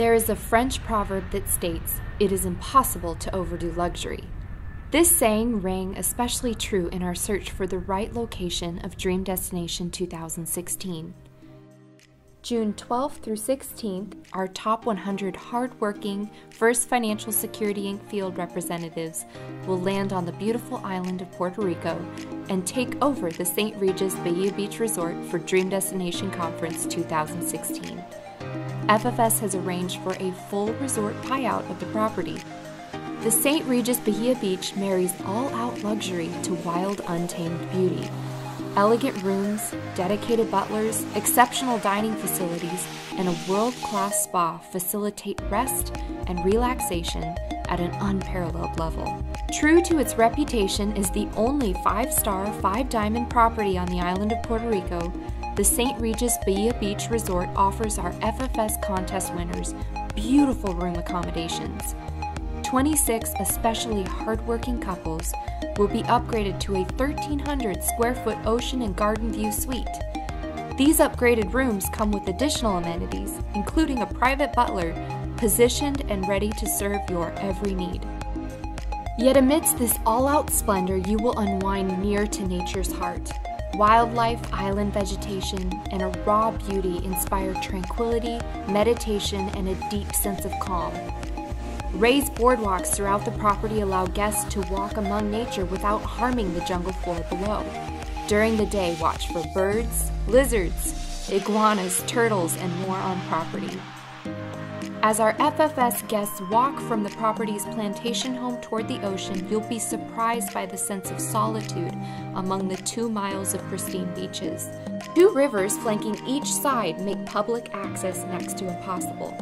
There is a French proverb that states, It is impossible to overdo luxury. This saying rang especially true in our search for the right location of Dream Destination 2016. June 12th through 16th, our top 100 hardworking First Financial Security Inc. field representatives will land on the beautiful island of Puerto Rico and take over the St. Regis Bahia Beach Resort for Dream Destination Conference 2016. FFS has arranged for a full resort buyout of the property. The St. Regis Bahia Beach marries all out luxury to wild, untamed beauty. Elegant rooms, dedicated butlers, exceptional dining facilities, and a world class spa facilitate rest and relaxation at an unparalleled level. True to its reputation is the only five star, five diamond property on the island of Puerto Rico, the St. Regis Bahia Beach Resort offers our FFS contest winners beautiful room accommodations. 26 especially hardworking couples will be upgraded to a 1,300 square foot ocean and garden view suite. These upgraded rooms come with additional amenities, including a private butler positioned and ready to serve your every need. Yet amidst this all out splendor, you will unwind near to nature's heart. Wildlife, island vegetation, and a raw beauty inspire tranquility, meditation, and a deep sense of calm. Raised boardwalks throughout the property allow guests to walk among nature without harming the jungle floor below. During the day, watch for birds, lizards, iguanas, turtles, and more on property. As our FFS guests walk from the property's plantation home toward the ocean, you'll be surprised by the sense of solitude among the two miles of pristine beaches. Two rivers flanking each side make public access next to impossible.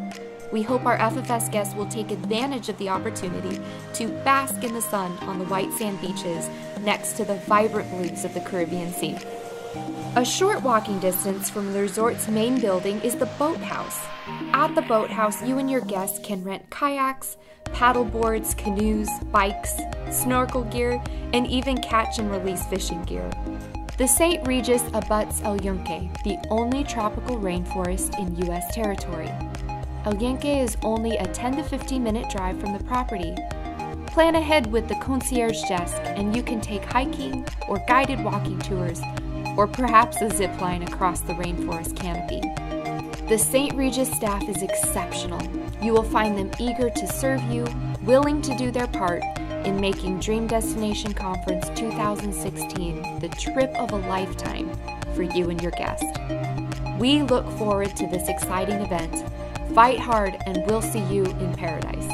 We hope our FFS guests will take advantage of the opportunity to bask in the sun on the white sand beaches next to the vibrant blues of the Caribbean Sea. A short walking distance from the resort's main building is the boathouse. At the boathouse, you and your guests can rent kayaks, paddle boards, canoes, bikes, snorkel gear, and even catch and release fishing gear. The St. Regis abuts El Yunque, the only tropical rainforest in U.S. territory. El Yunque is only a 10 to 15 minute drive from the property. Plan ahead with the concierge desk and you can take hiking or guided walking tours, or perhaps a zip line across the rainforest canopy. The St. Regis staff is exceptional. You will find them eager to serve you, willing to do their part in making Dream Destination Conference 2016 the trip of a lifetime for you and your guest. We look forward to this exciting event Fight hard, and we'll see you in paradise.